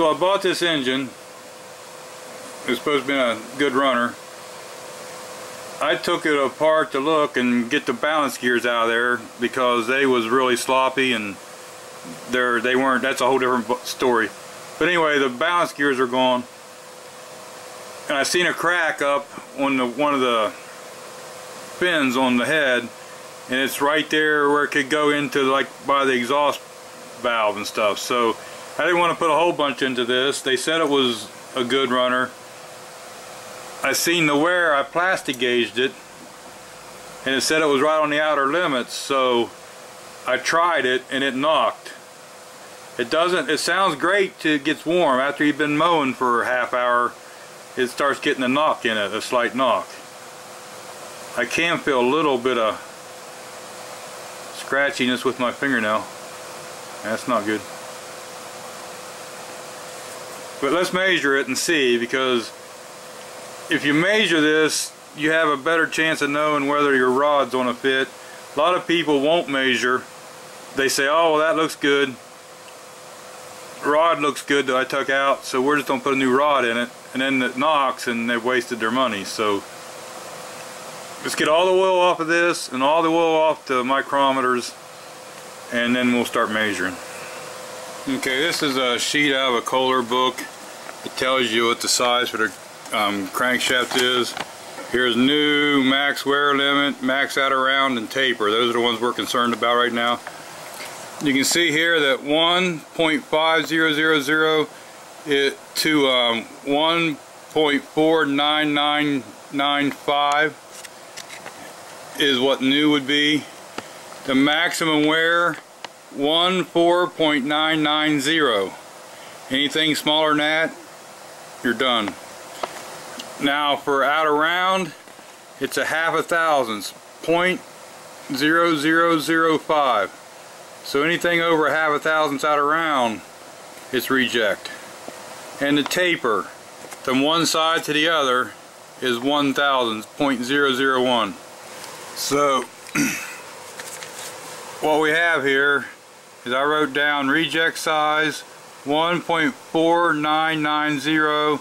So I bought this engine. It's supposed to be a good runner. I took it apart to look and get the balance gears out of there because they was really sloppy and they're they weren't that's a whole different story but anyway the balance gears are gone and I seen a crack up on the one of the fins on the head and it's right there where it could go into like by the exhaust valve and stuff so I didn't want to put a whole bunch into this they said it was a good runner I seen the wear, I plastic gauged it, and it said it was right on the outer limits, so I tried it and it knocked. It doesn't, it sounds great till it gets warm. After you've been mowing for a half hour, it starts getting a knock in it, a slight knock. I can feel a little bit of scratchiness with my fingernail. That's not good. But let's measure it and see because if you measure this, you have a better chance of knowing whether your rod's on a fit. A lot of people won't measure. They say, oh, well, that looks good. Rod looks good that I took out, so we're just going to put a new rod in it. And then it knocks and they've wasted their money. So let's get all the oil off of this and all the oil off the micrometers and then we'll start measuring. Okay, this is a sheet out of a Kohler book. It tells you what the size for the um, crankshaft is. Here's new max wear limit, max out of round, and taper. Those are the ones we're concerned about right now. You can see here that 1.5000 it to um, 1.49995 is what new would be. The maximum wear 14.990. Anything smaller than that, you're done. Now for out of round, it's a half a thousandths, point zero zero zero five. So anything over a half a thousandths out of round, it's reject. And the taper from one side to the other is one thousandths, point zero zero one. So what we have here is I wrote down reject size 1.4990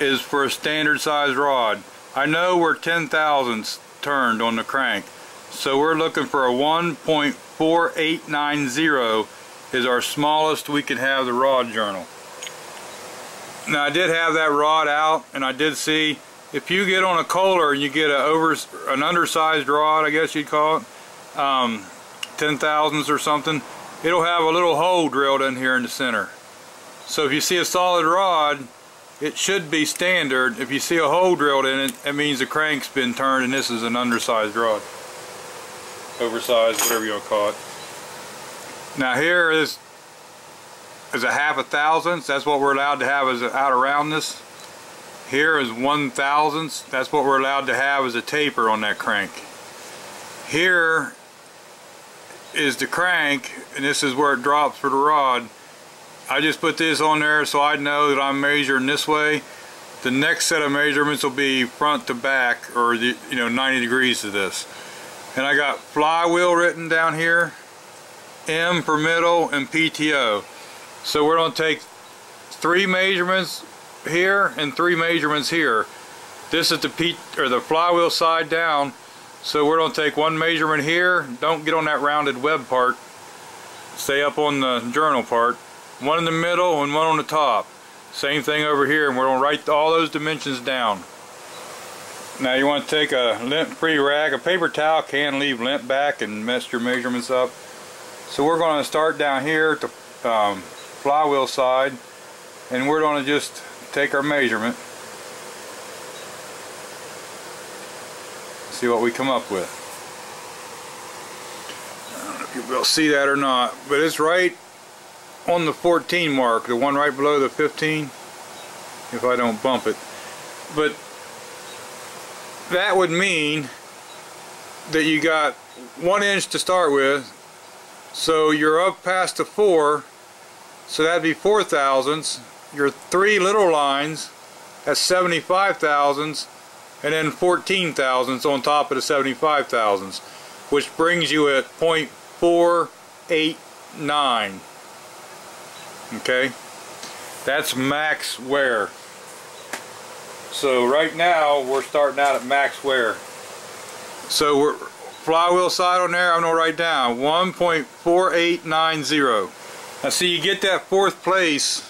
is for a standard size rod. I know we're 10 thousandths turned on the crank. So we're looking for a 1.4890 is our smallest we can have the rod journal. Now I did have that rod out and I did see if you get on a Kohler and you get a over an undersized rod I guess you'd call it um, 10 thousandths or something it'll have a little hole drilled in here in the center. So if you see a solid rod it should be standard. If you see a hole drilled in it, it means the crank's been turned and this is an undersized rod. Oversized, whatever you want to call it. Now here is is a half a thousandth. That's what we're allowed to have as out of round this. Here is one thousandth. That's what we're allowed to have as a taper on that crank. Here is the crank, and this is where it drops for the rod. I just put this on there so I know that I'm measuring this way. The next set of measurements will be front to back or the, you know 90 degrees to this. And I got flywheel written down here, M for middle and PTO. So we're going to take three measurements here and three measurements here. This is the P or the flywheel side down. So we're going to take one measurement here. Don't get on that rounded web part. Stay up on the journal part one in the middle and one on the top. Same thing over here and we're going to write all those dimensions down. Now you want to take a lint-free rag, a paper towel can leave lint back and mess your measurements up. So we're going to start down here at the um, flywheel side and we're going to just take our measurement. See what we come up with. I don't know if you will see that or not, but it's right on the 14 mark, the one right below the 15, if I don't bump it. But that would mean that you got one inch to start with, so you're up past the four, so that'd be four thousandths. Your three little lines, that's 75 thousandths, and then 14 thousandths on top of the 75 thousandths, which brings you at 0.489 okay That's max wear. So right now we're starting out at max wear. So we're flywheel side on there, I'm gonna write down 1.4890. Now see you get that fourth place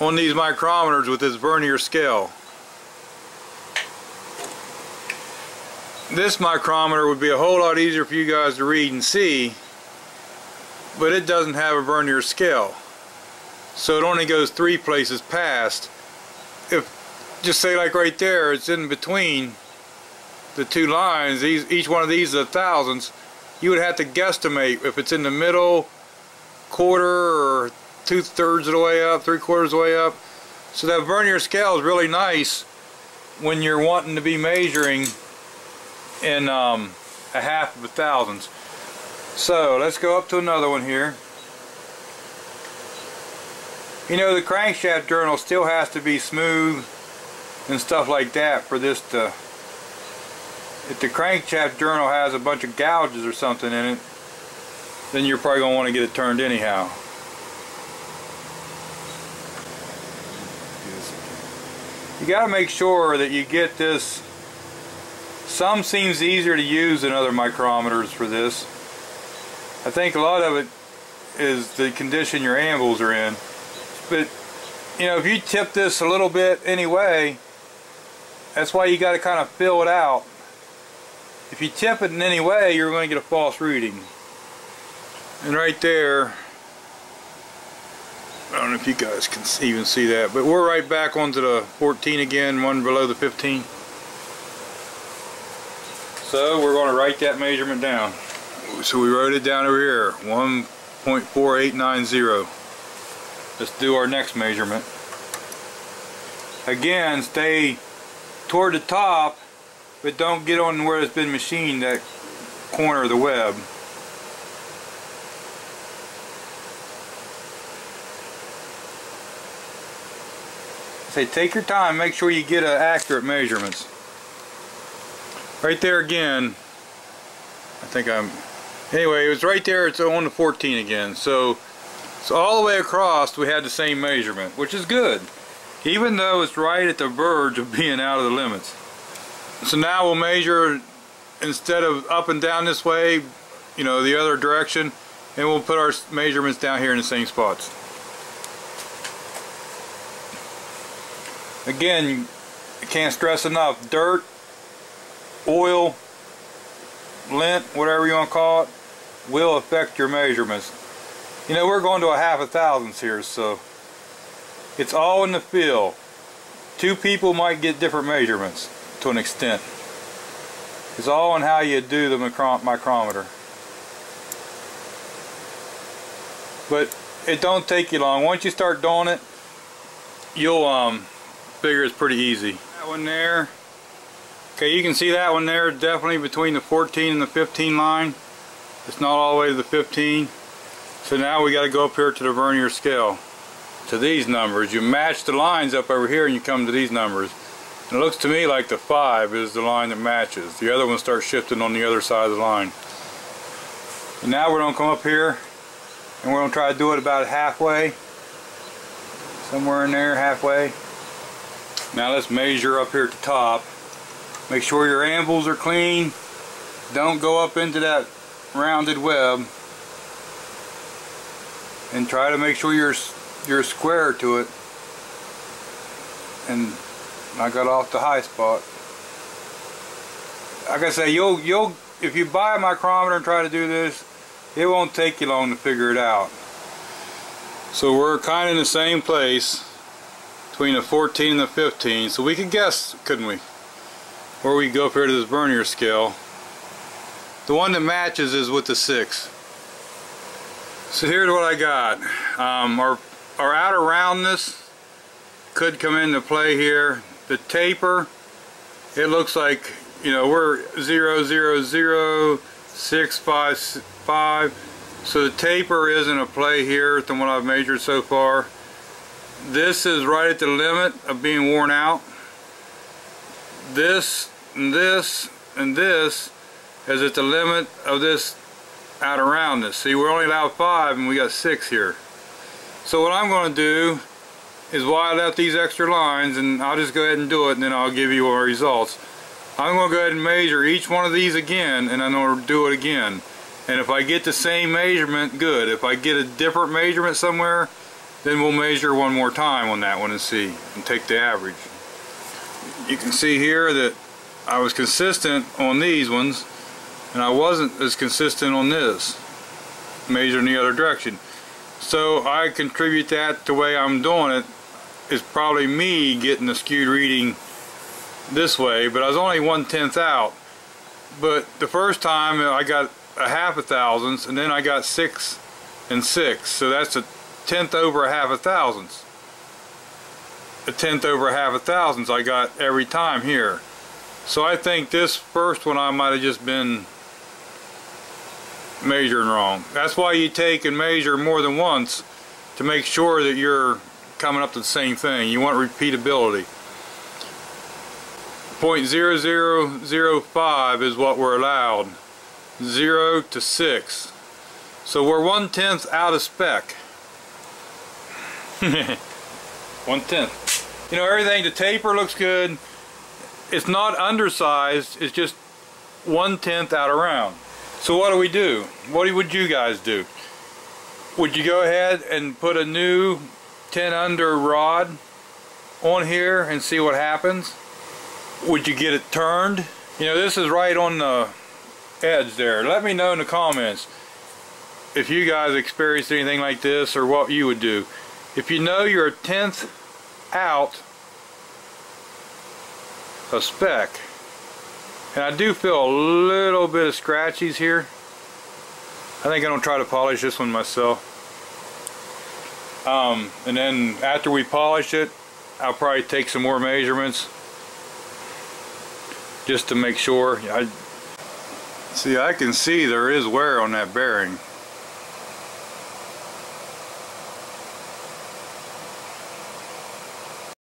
on these micrometers with this vernier scale. This micrometer would be a whole lot easier for you guys to read and see, but it doesn't have a vernier scale. So it only goes three places past. If, just say like right there, it's in between the two lines, these, each one of these is a thousandths, you would have to guesstimate if it's in the middle, quarter, or two-thirds of the way up, three-quarters of the way up. So that vernier scale is really nice when you're wanting to be measuring in um, a half of a thousandths. So let's go up to another one here. You know the crankshaft journal still has to be smooth and stuff like that for this to if the crankshaft journal has a bunch of gouges or something in it then you're probably going to want to get it turned anyhow. You got to make sure that you get this some seems easier to use than other micrometers for this. I think a lot of it is the condition your anvils are in. But, you know, if you tip this a little bit anyway, that's why you got to kind of fill it out. If you tip it in any way, you're going to get a false reading. And right there, I don't know if you guys can even see that, but we're right back onto the 14 again, one below the 15. So we're going to write that measurement down. So we wrote it down over here, 1.4890. Let's do our next measurement. Again, stay toward the top, but don't get on where it's been machined, that corner of the web. Say, take your time, make sure you get accurate measurements. Right there again, I think I'm, anyway, it was right there, it's on the 14 again. So so all the way across we had the same measurement, which is good, even though it's right at the verge of being out of the limits. So now we'll measure, instead of up and down this way, you know, the other direction, and we'll put our measurements down here in the same spots. Again, I can't stress enough, dirt, oil, lint, whatever you want to call it, will affect your measurements. You know, we're going to a half a thousandths here, so it's all in the feel. Two people might get different measurements to an extent. It's all in how you do the micrometer. But it don't take you long. Once you start doing it, you'll um, figure it's pretty easy. That one there. Okay, you can see that one there, definitely between the 14 and the 15 line. It's not all the way to the 15. So now we got to go up here to the vernier scale to these numbers. You match the lines up over here and you come to these numbers. And it looks to me like the 5 is the line that matches. The other one starts shifting on the other side of the line. And now we're going to come up here and we're going to try to do it about halfway. Somewhere in there, halfway. Now let's measure up here at the top. Make sure your anvils are clean. Don't go up into that rounded web. And try to make sure you're you're square to it. And I got off the high spot. Like I say you'll you'll if you buy a micrometer and try to do this it won't take you long to figure it out. So we're kind of in the same place between the 14 and the 15 so we could guess couldn't we or we go up here to this vernier scale the one that matches is with the 6 so here's what I got. Um, our, our outer roundness could come into play here. The taper, it looks like, you know, we're 0, 0, 0, 6, 5, 5. So the taper isn't a play here than what I've measured so far. This is right at the limit of being worn out. This and this and this is at the limit of this out of round this. See, we're only allowed five and we got six here. So what I'm going to do is why left these extra lines and I'll just go ahead and do it and then I'll give you our results. I'm going to go ahead and measure each one of these again and I'm going to do it again. And if I get the same measurement, good. If I get a different measurement somewhere, then we'll measure one more time on that one and see and take the average. You can see here that I was consistent on these ones and I wasn't as consistent on this measuring the other direction. So I contribute that the way I'm doing it is probably me getting the skewed reading this way, but I was only one-tenth out. But the first time uh, I got a half a thousandths, and then I got six and six, so that's a tenth over a half a thousandths. A tenth over a half a thousandths I got every time here. So I think this first one I might have just been measuring wrong. That's why you take and measure more than once to make sure that you're coming up to the same thing. You want repeatability. 0.0005 is what we're allowed. 0 to 6. So we're one tenth out of spec. one tenth. You know everything, the taper looks good. It's not undersized, it's just one tenth out of round. So what do we do? What would you guys do? Would you go ahead and put a new 10 under rod on here and see what happens? Would you get it turned? You know, this is right on the edge there. Let me know in the comments if you guys experienced anything like this or what you would do. If you know you're a tenth out a spec, and I do feel a little bit of scratchies here. I think I'm going to try to polish this one myself. Um, and then after we polish it, I'll probably take some more measurements just to make sure. I, see, I can see there is wear on that bearing.